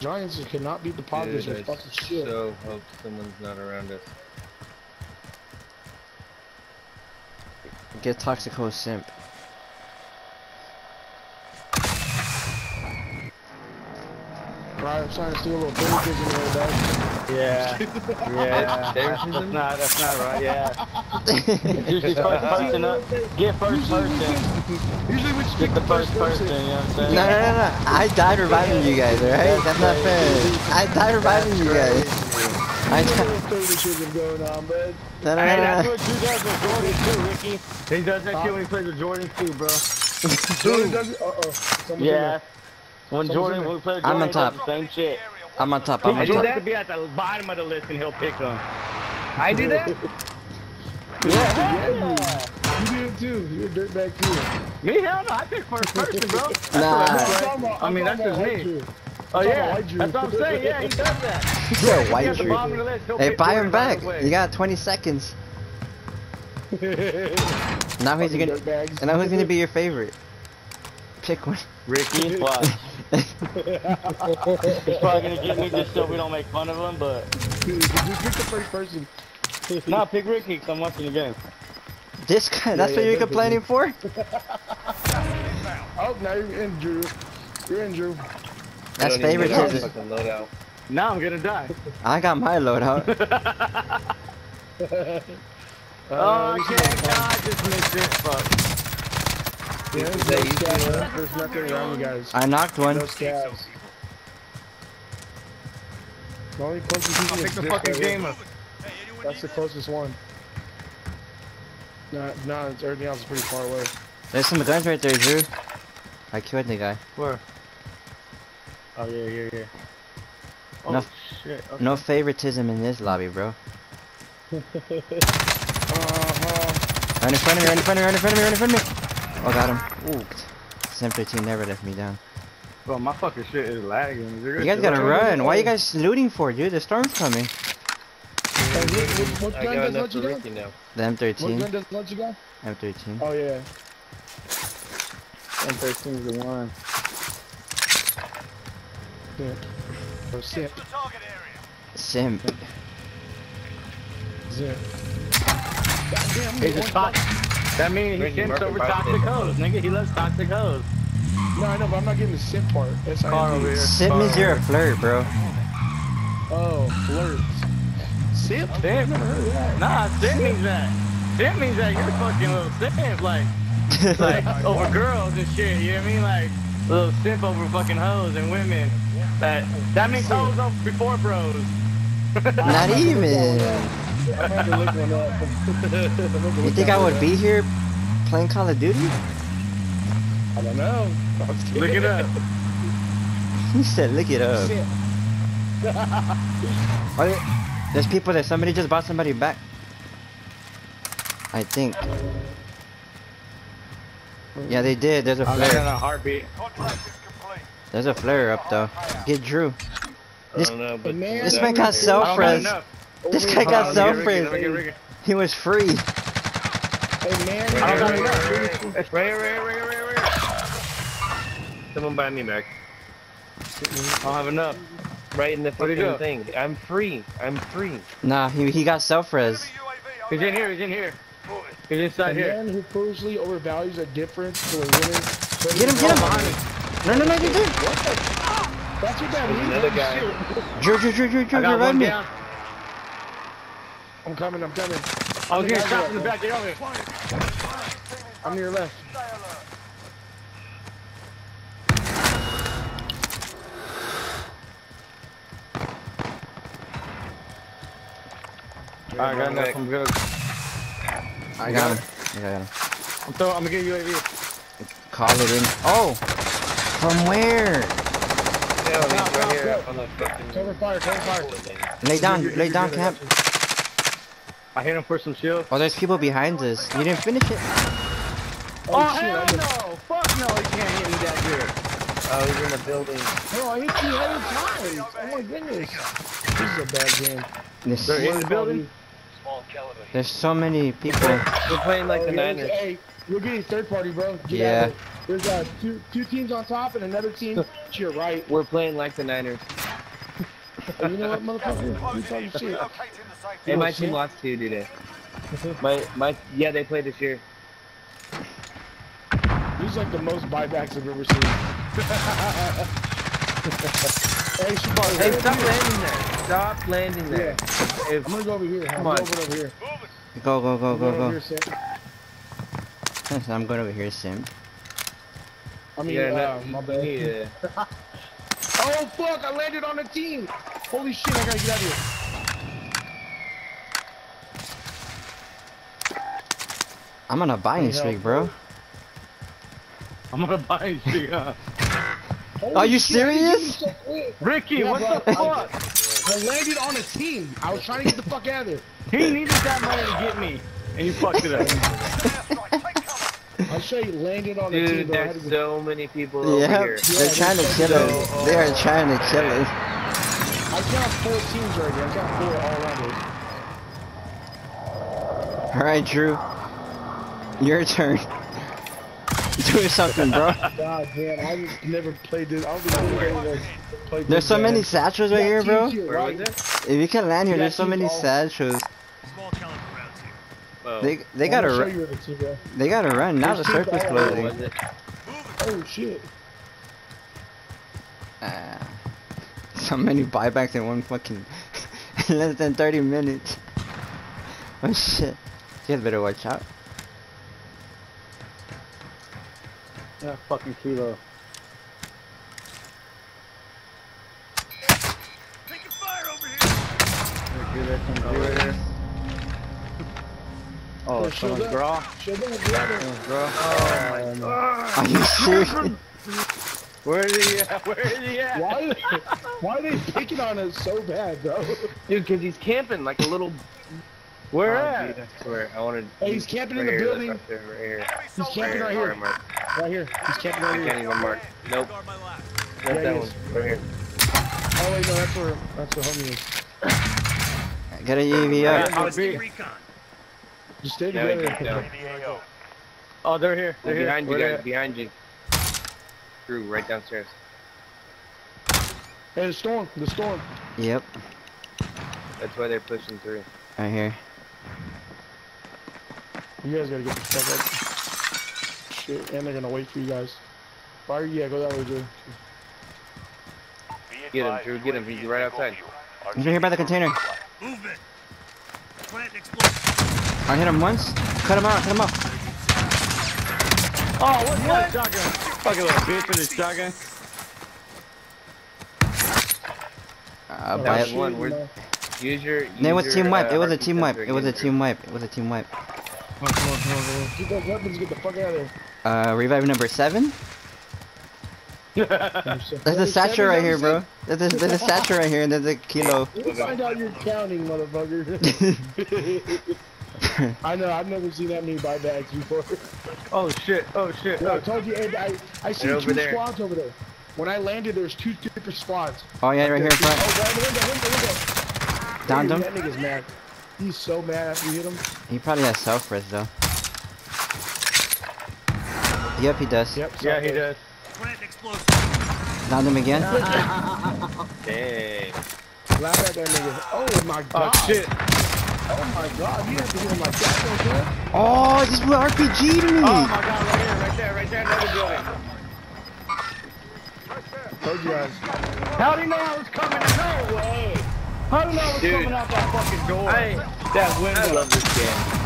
Giants cannot beat the Padres Dude, with I fucking shit. so hope someone's not around us. Get Toxico Simp. Right, I'm trying to steal a little baby kids in there, dog. Yeah. Yeah. There's That's not, that's not right, yeah. Usually first person up. Get first person. Usually we Get the first person, you know what I'm No, saying? no, no, no. I died reviving you guys, alright? That's not fair. I died reviving you guys. I There's a died. little going on, bud. No, no, Hey, that's what you does with Jordan too, Ricky. He does that shit when he plays with Jordan too, bro. Jordan does it. Uh oh. Yeah. there. When Someone's Jordan, in when we play with I'm on top. same shit. I'm on top, I'm He on just top. has to be at the bottom of the list and he'll pick them. I do that? Yeah, you. You do it too. You're a dirtbag too. Me, hell no, I pick first person, bro. That's Nah. what I'm I'm saying. talking about- I mean, that's just me. Oh yeah, about white Drew. that's what I'm saying. Yeah, he does that. He said He at white the Drew. bottom of the list. He'll Hey, buy him back. You got 20 seconds. Now he's gonna. And now who's gonna be your favorite? Pick one. Ricky, watch. He's probably gonna get me just so we don't make fun of him, but Dude, Just pick the first person. nah, pick Ricky 'cause I'm watching the game. This guy. That's yeah, what you're complaining for? Oh, now you're in, Drew. You're in, Drew. That's I don't even know favoritism. Now I'm gonna die. I got my loadout. oh, I can't. God, I just missed it. Fuck. Yeah, there's no you, scabs. Taylor? There's nothing around you guys. I knocked one. No scabs. The only closest I'll pick the fucking that game way. up. That's the closest one. No, no, everything else is pretty far away. There's some guns right there, Drew. I killed the guy. Where? Oh yeah, yeah, yeah. Oh No. shit. Okay. No favoritism in this lobby, bro. Uh-huh. Right in front of me, right in front of me, right in front of me, right in front of me. Oh, got him. Ooh. Sim 13 never left me down. Bro, my fucking shit is lagging. You guys gotta run. Why are you oh. guys looting for, dude? The storm's coming. Hey, what, what, what I gun got does enough let you for now. The M13. gun does let you go? M13. Oh, yeah. M13 is the one. Yeah. Oh, or simp. Simp. Zip. Goddamn, He's a top. That means he Ricky simps over toxic hoes, nigga. He loves toxic hoes. No, I know, but I'm not getting the simp part. That's how Car I over here. Simp means you're a flirt, bro. Oh, flirt. Simp? Simp? Never heard of that. Nah, simp means that. Simp means that you're a fucking little simp, like, like over girls and shit. You know what I mean? Like, little simp over fucking hoes and women. That that means hoes over before bros. Not even. I'm gonna have to look one up. I'm gonna You think I would be here playing Call of Duty? I don't know. I'm just kidding. Look it up. He said, look it up. Simp. Oh. There's people there. Somebody just bought somebody back. I think. Yeah, they did. There's a I got flare. a heartbeat. There's a flare up though. Get Drew. I This- don't know, but man- This man got I I don't got self-res. enough. This guy got Hold on, let me get Ricky, let me get self-res. He was free. Hey, man. I don't got man. enough. Right, right, right, right, right. Someone buy me back. I don't have enough. Right in the fucking thing. I'm free. I'm free. Nah, he he got self-res. He's in here. He's in here. He's A inside here. man who foolishly overvalues a difference to a woman. Get him, get him. Behind me. No, no, no, you did. That's what that There's means. another Oh, guy. shit. Drew, Drew, Drew, Drew, I Drew, revive me. down. I'm coming, I'm coming. I was The getting guys shot are from the back. Get over here. I'm near your left. I got enough. I'm good. I got him. I got him. I'm, throwing, I'm gonna get UAV. Call it in. Oh, from where? Yeah, he's right here on the fucking. Cover fire, cover fire. Lay down, lay down, good, camp. I hit him for some shield. Oh, there's people behind us. You didn't finish it. Oh, Oh, shit, hell no! Fuck no, he can't hit me that good. Oh, he's in the building. Bro, I hit you eight times. Oh my goodness. This is a bad game. There's, They're in the building. there's so many people. We're playing like the Oh, yeah, Niners. Hey, we're getting third party, bro. Get Yeah. out of it. There's uh, two two teams on top and another team to your right. We're playing like the Niners. You know what, motherfucker? You talking shit. Locating the safe Hey, my team lost two today. My my yeah, they played this year. He's like the most buybacks I've ever seen. hey, Shabari, Hey, hey, stop landing there. Stop landing there. If I'm gonna go over here. I'm on. over over here. Go, go, go, I'm go, go. here, I'm going over here, Sim. I mean, yeah, uh, no, my bad. need to- Oh fuck! I landed on a team. Holy shit! I gotta get out of here. I'm on a buying Need streak, help, bro. I'm gonna buy you shit, huh? Are you shit, I didn't get serious? so. Ricky, Yeah, what bro, the I- fuck? I landed on a team. I was trying to get the fuck out of there. He needed that money to get me, and you fucked it up. airstrike. Take cover. I'll show you landed on a team. Dude, Bro. I had there's so many people over here. they're Yeah, trying to they're kill us. They are trying to kill us. I count four teams right here. I count four all around us. Alright, Drew. Your turn. Do something, bro. God damn, I just never played this. I don't think I've ever played There's so many satchels right Yeah, here, bro. teams here, Where right? If you can land here, Yeah, there's so many satchels. Small caliber rounds here. They they gotta run. you where the team go. They gotta run. Now the There's teams circle's all where over. closing. Oh shit. Ah, so many buybacks in one fucking less than 30 minutes. Oh shit. You guys better watch out. Yeah, fucking kilo. Taking fire over here. Oh, oh Yeah, show someone's that. bra. Show them the other. Oh, oh, Are you serious? Where is he at? Where is he at? Why? Why are they picking on us so bad, bro? Dude, cause he's camping like a little. Where Oh, at? dude, I swear, I wanted. Hey, he's camping in the here, building. Right there, right here. He's soldier. camping right here. am I? Right here. He's camping I right can't here. even mark. Nope, Guard not that he one. is. Right here. Oh wait, no, that's where that's where homie is. Get a UAV Yeah. up. Requesting recon. Just stay Now together. jumped down. Oh, they're here. They're here. Behind you guys, behind you. Drew, right downstairs. Hey, the storm, the storm. Yep. That's why they're pushing through. Right here. You guys gotta get the fuck up. Shit, and they're gonna wait for you guys. Fire, yeah, go that way, Drew. Get him, Drew, get him. He's right outside. He's right here by the container. Movement. Plant explosive. I hit him once. Cut him out. Cut him out. Oh, what's that shotgun? Fucking little bitch with his shotgun. Uh, Oh, by That one, you we're- Use your. No, it was use team wipe. uh, It was a team wipe. It was a team wipe. It was a team wipe. Keep those weapons, get the fuck out of Uh, revive number seven. There's a satchel right here, bro. There's a, there's a satchel right here, and there's a kilo. We'll find out you're counting, motherfucker. I know, I've never seen that many buybacks before. Oh shit. Oh shit. Yeah, I Oh, told you, Ed, I, I see two there. squads over there. When I landed, there's two different squads. oh yeah, right here in Oh, front. right, window, window, window. Downed him. That nigga's mad. He's so mad after you hit him. He probably has self res though. Yep, he does. Yep. yeah, he so- does. Plant explosive. Downed him again. Dang. Laugh at that nigga. Oh my oh, god. Oh shit. Oh my god. You have to hit him like that, don't? Oh, this will RPG to me. Oh my god, right here, right there, right there, another building. Told you guys. How do you know I was coming? No way. How do you know I was Dude. coming out that fucking door? I, that window. I love this game.